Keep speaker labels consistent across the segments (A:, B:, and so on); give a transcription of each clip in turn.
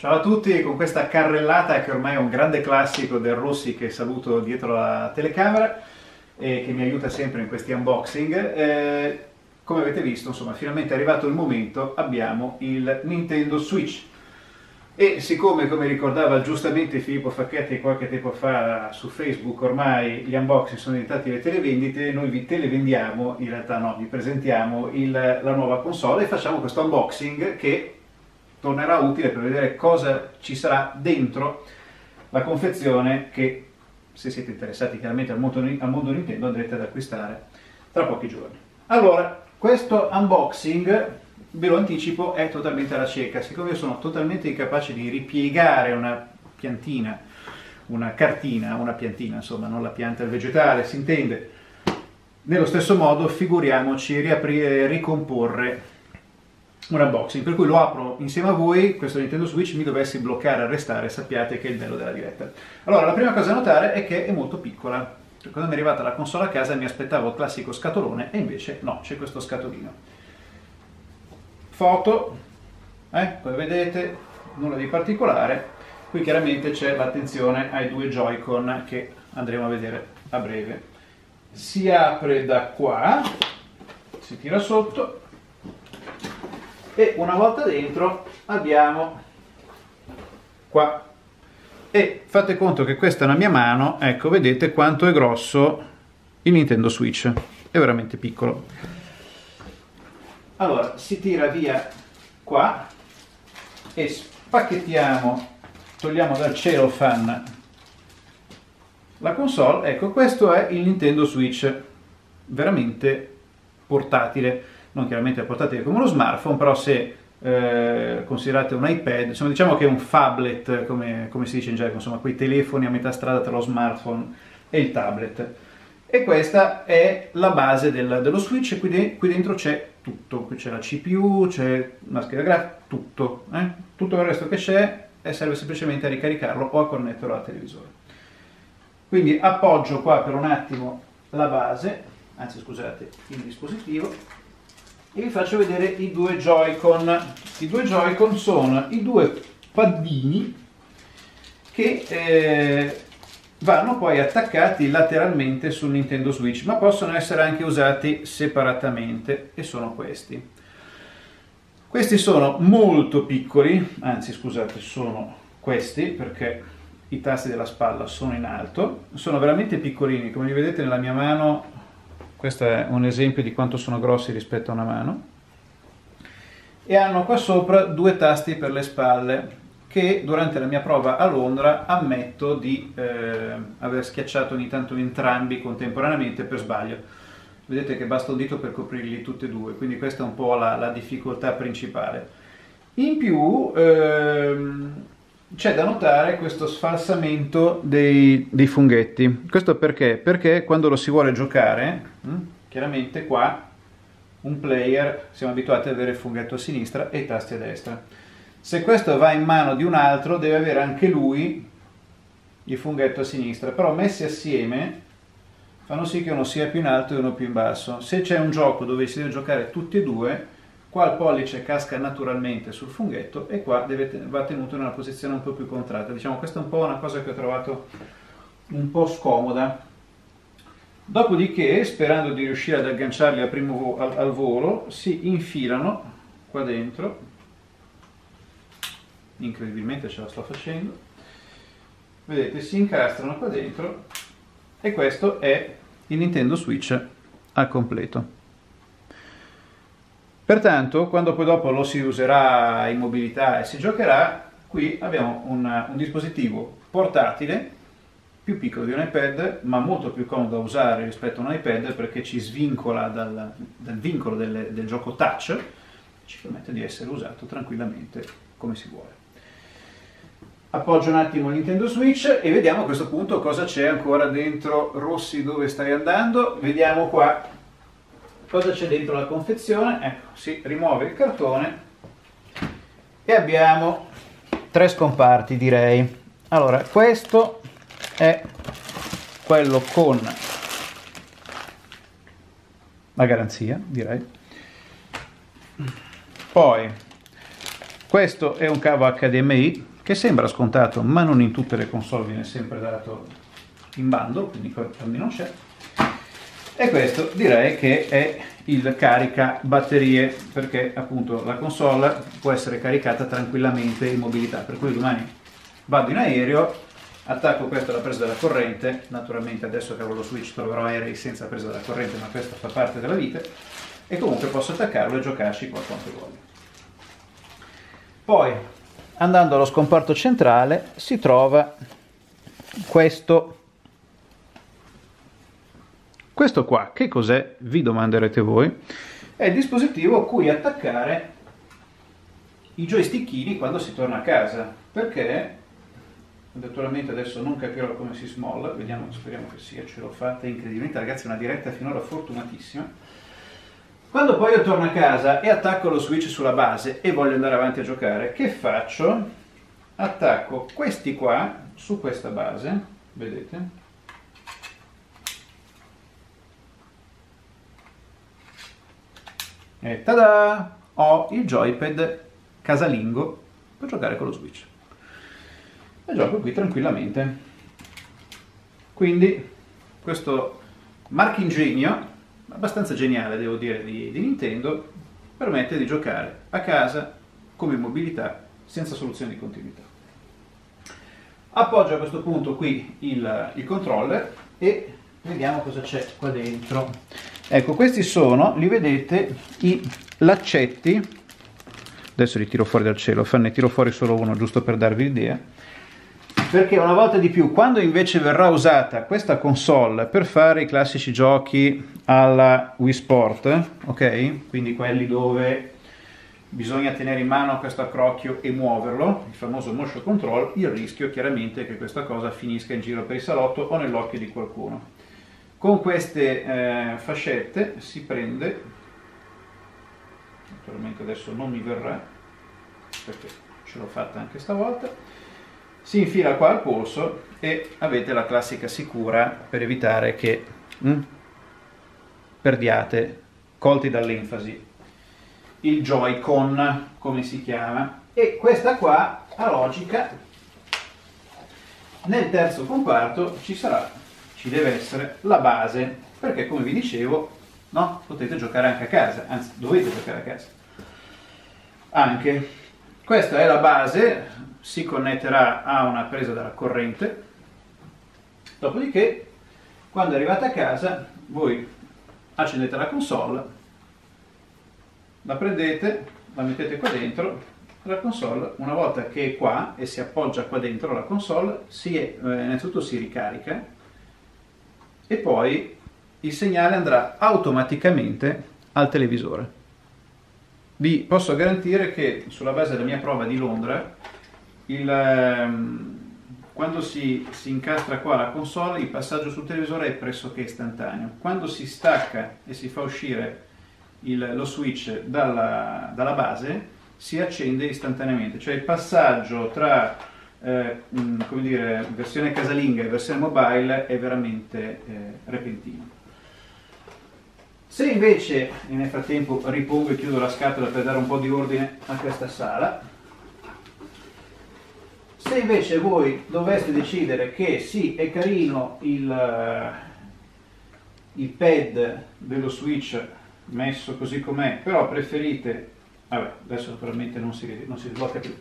A: Ciao a tutti, con questa carrellata che ormai è un grande classico del Rossi che saluto dietro la telecamera e che mi aiuta sempre in questi unboxing. Eh, come avete visto, insomma, finalmente è arrivato il momento, abbiamo il Nintendo Switch. E siccome, come ricordava giustamente Filippo Facchetti qualche tempo fa su Facebook, ormai gli unboxing sono diventati le televendite, noi vi televendiamo, in realtà no, vi presentiamo il, la nuova console e facciamo questo unboxing che tornerà utile per vedere cosa ci sarà dentro la confezione che se siete interessati chiaramente al mondo, al mondo Nintendo andrete ad acquistare tra pochi giorni. Allora, questo unboxing, ve lo anticipo, è totalmente alla cieca, siccome io sono totalmente incapace di ripiegare una piantina, una cartina, una piantina, insomma, non la pianta, il vegetale, si intende. Nello stesso modo, figuriamoci riaprire e ricomporre un unboxing, per cui lo apro insieme a voi, questo Nintendo Switch mi dovessi bloccare, arrestare, sappiate che è il bello della diretta. Allora, la prima cosa da notare è che è molto piccola. Cioè, quando mi è arrivata la console a casa mi aspettavo il classico scatolone e invece no, c'è questo scatolino. Foto, eh, come vedete, nulla di particolare. Qui chiaramente c'è l'attenzione ai due Joy-Con che andremo a vedere a breve. Si apre da qua, si tira sotto e una volta dentro abbiamo qua. E fate conto che questa è la mia mano ecco vedete quanto è grosso il Nintendo Switch. È veramente piccolo. Allora si tira via qua e spacchettiamo togliamo dal cellophane la console. Ecco questo è il Nintendo Switch veramente portatile non chiaramente portatile come uno smartphone, però se eh, considerate un iPad, insomma diciamo che è un phablet, come, come si dice in gergo, insomma quei telefoni a metà strada tra lo smartphone e il tablet. E questa è la base del, dello Switch, qui, de, qui dentro c'è tutto, qui c'è la CPU, c'è una scheda grafica, tutto. Eh? Tutto il resto che c'è e serve semplicemente a ricaricarlo o a connetterlo al televisore. Quindi appoggio qua per un attimo la base, anzi scusate, il dispositivo, e vi faccio vedere i due Joy-Con. I due Joy-Con sono i due paddini che eh, vanno poi attaccati lateralmente sul Nintendo Switch, ma possono essere anche usati separatamente e sono questi. Questi sono molto piccoli, anzi scusate, sono questi perché i tasti della spalla sono in alto, sono veramente piccolini, come li vedete nella mia mano questo è un esempio di quanto sono grossi rispetto a una mano. E hanno qua sopra due tasti per le spalle che durante la mia prova a Londra ammetto di eh, aver schiacciato ogni tanto entrambi contemporaneamente per sbaglio. Vedete che basta un dito per coprirli tutti e due, quindi questa è un po' la, la difficoltà principale. In più, ehm, c'è da notare questo sfalsamento dei, dei, funghetti. Questo perché? Perché quando lo si vuole giocare, hm, chiaramente qua un player siamo abituati ad avere il funghetto a sinistra e i tasti a destra. Se questo va in mano di un altro deve avere anche lui il funghetto a sinistra, però messi assieme fanno sì che uno sia più in alto e uno più in basso. Se c'è un gioco dove si deve giocare tutti e due, Qua il pollice casca naturalmente sul funghetto e qua deve, va tenuto in una posizione un po' più contratta. Diciamo questa è un po' una cosa che ho trovato un po' scomoda. Dopodiché, sperando di riuscire ad agganciarli al, primo, al, al volo, si infilano qua dentro. Incredibilmente ce la sto facendo. Vedete, si incastrano qua dentro e questo è il Nintendo Switch al completo. Pertanto, quando poi dopo lo si userà in mobilità e si giocherà, qui abbiamo un, un dispositivo portatile, più piccolo di un iPad, ma molto più comodo da usare rispetto a un iPad perché ci svincola dal, dal vincolo del, del gioco touch, ci permette di essere usato tranquillamente come si vuole. Appoggio un attimo il Nintendo Switch e vediamo a questo punto cosa c'è ancora dentro Rossi dove stai andando. Vediamo qua Cosa c'è dentro la confezione? Ecco, si rimuove il cartone e abbiamo tre scomparti direi. Allora, questo è quello con la garanzia, direi. Poi, questo è un cavo HDMI che sembra scontato ma non in tutte le console viene sempre dato in bando, quindi almeno c'è. E questo direi che è il carica batterie perché appunto la console può essere caricata tranquillamente in mobilità, per cui domani vado in aereo, attacco questo alla presa della corrente, naturalmente adesso che avevo lo switch troverò aerei senza presa della corrente, ma questo fa parte della vita, e comunque posso attaccarlo e giocarci qua quanto voglio. Poi, andando allo scomparto centrale, si trova questo questo qua, che cos'è? Vi domanderete voi. È il dispositivo a cui attaccare i joystickini quando si torna a casa, perché naturalmente adesso non capirò come si smolla, vediamo, speriamo che sia, ce l'ho fatta incredibilmente, ragazzi, una diretta finora fortunatissima. Quando poi io torno a casa e attacco lo switch sulla base e voglio andare avanti a giocare, che faccio? Attacco questi qua su questa base, vedete? E tada! Ho il joypad casalingo per giocare con lo Switch. E gioco qui tranquillamente. Quindi questo marchingegno, abbastanza geniale devo dire, di, di Nintendo, permette di giocare a casa come mobilità senza soluzione di continuità. Appoggio a questo punto qui il, il controller e vediamo cosa c'è qua dentro. Ecco, questi sono, li vedete, i laccetti, adesso li tiro fuori dal cielo, ne tiro fuori solo uno giusto per darvi l'idea, perché una volta di più, quando invece verrà usata questa console per fare i classici giochi alla Wii Sport, ok? Quindi quelli dove bisogna tenere in mano questo accrocchio e muoverlo, il famoso motion control, il rischio chiaramente è che questa cosa finisca in giro per il salotto o nell'occhio di qualcuno. Con queste eh, fascette si prende, naturalmente adesso non mi verrà, perché ce l'ho fatta anche stavolta, si infila qua al polso e avete la classica sicura per evitare che mm, perdiate, colti dall'enfasi, il Joy-Con, come si chiama. E questa qua, a logica, nel terzo comparto ci sarà ci deve essere la base, perché come vi dicevo, no? potete giocare anche a casa, anzi dovete giocare a casa. Anche questa è la base, si connetterà a una presa della corrente, dopodiché quando arrivate a casa voi accendete la console, la prendete, la mettete qua dentro, la console una volta che è qua e si appoggia qua dentro la console, si è, eh, innanzitutto si ricarica e poi il segnale andrà automaticamente al televisore. Vi posso garantire che sulla base della mia prova di Londra, il, ehm, quando si, si, incastra qua la console, il passaggio sul televisore è pressoché istantaneo. Quando si stacca e si fa uscire il, lo switch dalla, dalla base, si accende istantaneamente, cioè il passaggio tra eh, mm, come dire, versione casalinga e versione mobile è veramente eh, repentino. Se invece nel frattempo ripongo e chiudo la scatola per dare un po' di ordine a questa sala, se invece voi doveste decidere che sì, è carino il, eh, il pad dello switch messo così com'è, però preferite Vabbè, adesso naturalmente non si, non si sblocca più.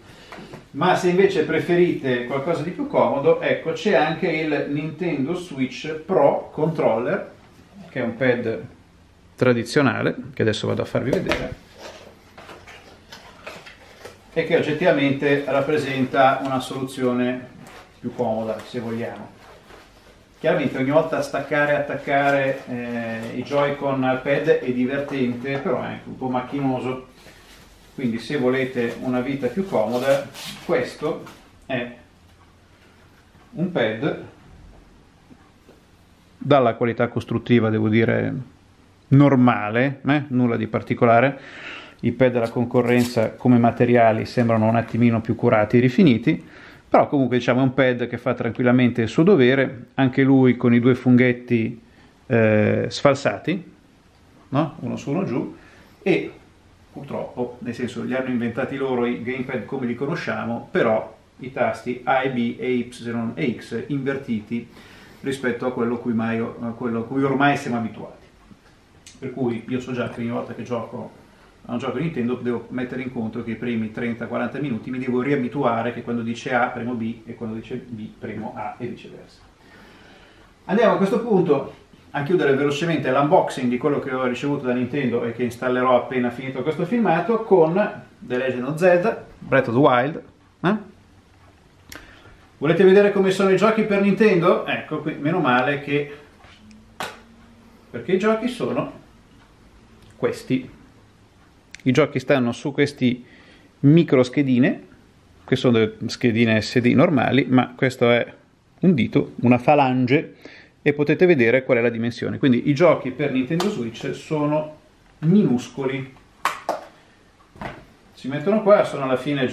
A: Ma se invece preferite qualcosa di più comodo, ecco c'è anche il Nintendo Switch Pro Controller, che è un pad tradizionale, che adesso vado a farvi vedere, e che oggettivamente rappresenta una soluzione più comoda, se vogliamo. Chiaramente ogni volta staccare e attaccare eh, i Joy-Con al pad è divertente, però è anche un po' macchinoso quindi se volete una vita più comoda questo è un pad dalla qualità costruttiva devo dire normale eh? nulla di particolare i pad della concorrenza come materiali sembrano un attimino più curati e rifiniti però comunque diciamo è un pad che fa tranquillamente il suo dovere anche lui con i due funghetti eh, sfalsati no? uno su uno giù e purtroppo, nel senso li hanno inventati loro i gamepad come li conosciamo, però i tasti A e B e Y e X invertiti rispetto a quello cui, mai, a quello cui ormai siamo abituati. Per cui io so già che ogni volta che gioco a un gioco Nintendo devo mettere in conto che i primi 30-40 minuti mi devo riabituare che quando dice A premo B e quando dice B premo A e viceversa. Andiamo a questo punto a chiudere velocemente l'unboxing di quello che ho ricevuto da Nintendo e che installerò appena finito questo filmato con The Legend of Zelda, Breath of the Wild. Eh? Volete vedere come sono i giochi per Nintendo? Ecco, qui, meno male che... perché i giochi sono questi. I giochi stanno su questi micro schedine, che sono delle schedine SD normali, ma questo è un dito, una falange, e potete vedere qual è la dimensione. Quindi i giochi per Nintendo Switch sono minuscoli. Si mettono qua, sono alla fine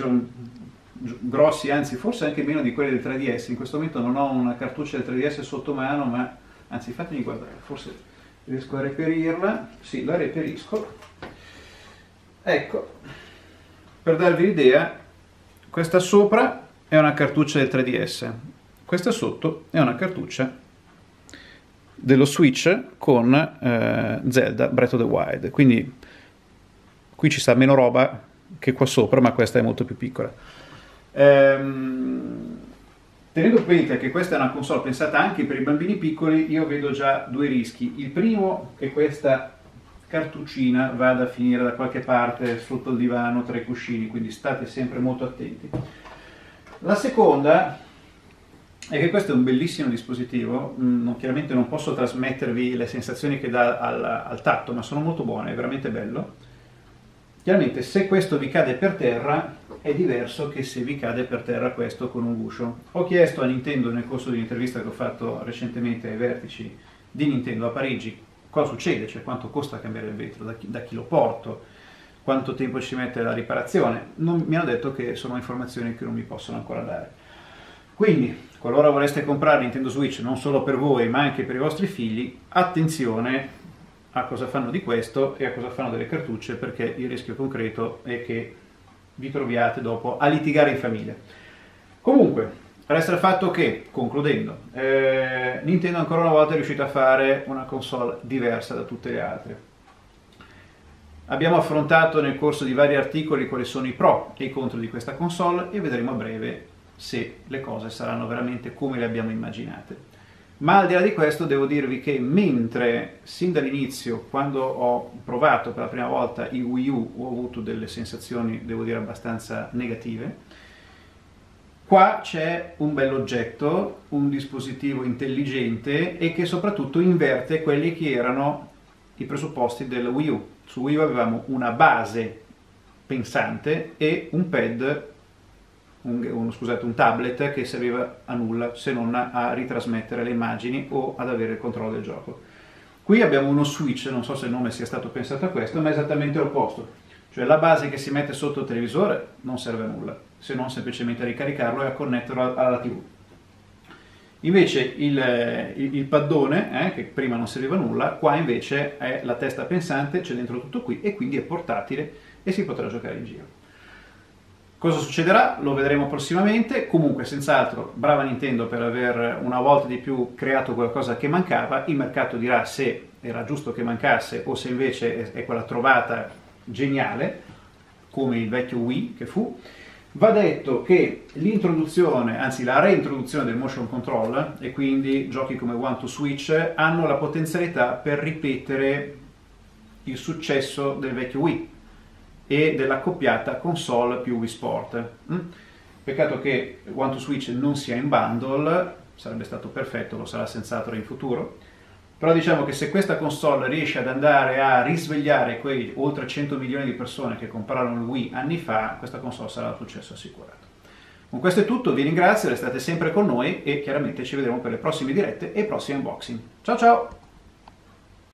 A: grossi, anzi forse anche meno di quelli del 3DS. In questo momento non ho una cartuccia del 3DS sotto mano, ma anzi fatemi guardare, forse riesco a reperirla. Sì, la reperisco. Ecco, per darvi l'idea, questa sopra è una cartuccia del 3DS, questa sotto è una cartuccia dello Switch con eh, Zelda Breath of the Wild. Quindi qui ci sta meno roba che qua sopra, ma questa è molto più piccola. Ehm, tenendo presente che questa è una console pensata anche per i bambini piccoli, io vedo già due rischi. Il primo è che questa cartuccina vada a finire da qualche parte sotto il divano tra i cuscini, quindi state sempre molto attenti. La seconda è che questo è un bellissimo dispositivo, mm, chiaramente non posso trasmettervi le sensazioni che dà al, al, tatto, ma sono molto buone, è veramente bello. Chiaramente se questo vi cade per terra è diverso che se vi cade per terra questo con un guscio. Ho chiesto a Nintendo nel corso di un'intervista che ho fatto recentemente ai vertici di Nintendo a Parigi cosa succede, cioè quanto costa cambiare il vetro, da chi, da chi lo porto, quanto tempo ci mette la riparazione. Non, mi hanno detto che sono informazioni che non mi possono ancora dare. Quindi, qualora vorreste comprare Nintendo Switch non solo per voi ma anche per i vostri figli, attenzione a cosa fanno di questo e a cosa fanno delle cartucce perché il rischio concreto è che vi troviate dopo a litigare in famiglia. Comunque, Resta il fatto che, concludendo, eh, Nintendo ancora una volta è riuscita a fare una console diversa da tutte le altre. Abbiamo affrontato nel corso di vari articoli quali sono i pro e i contro di questa console e vedremo a breve se le cose saranno veramente come le abbiamo immaginate. Ma al di là di questo devo dirvi che mentre sin dall'inizio, quando ho provato per la prima volta il Wii U, ho avuto delle sensazioni, devo dire, abbastanza negative, Qua c'è un bell'oggetto, un dispositivo intelligente e che soprattutto inverte quelli che erano i presupposti del Wii U. Su Wii U avevamo una base pensante e un pad, un, un, scusate, un tablet che serviva a nulla se non a, a ritrasmettere le immagini o ad avere il controllo del gioco. Qui abbiamo uno switch, non so se il nome sia stato pensato a questo, ma è esattamente l'opposto. Cioè la base che si mette sotto il televisore non serve a nulla se non semplicemente a ricaricarlo e a connetterlo alla TV. Invece il, il, il paddone, eh, che prima non serviva a nulla, qua invece è la testa pensante, c'è dentro tutto qui e quindi è portatile e si potrà giocare in giro. Cosa succederà? Lo vedremo prossimamente, comunque senz'altro brava Nintendo per aver una volta di più creato qualcosa che mancava, il mercato dirà se era giusto che mancasse o se invece è quella trovata geniale, come il vecchio Wii che fu, Va detto che l'introduzione, anzi la reintroduzione del motion control e quindi giochi come One to Switch hanno la potenzialità per ripetere il successo del vecchio Wii e dell'accoppiata console più Wii Sport. Mm? Peccato che One to Switch non sia in bundle, sarebbe stato perfetto, lo sarà senz'altro in futuro però diciamo che se questa console riesce ad andare a risvegliare quei oltre 100 milioni di persone che comprarono il Wii anni fa, questa console sarà un successo assicurato. Con questo è tutto, vi ringrazio, restate sempre con noi e chiaramente ci vedremo per le prossime dirette e i prossimi unboxing. Ciao ciao!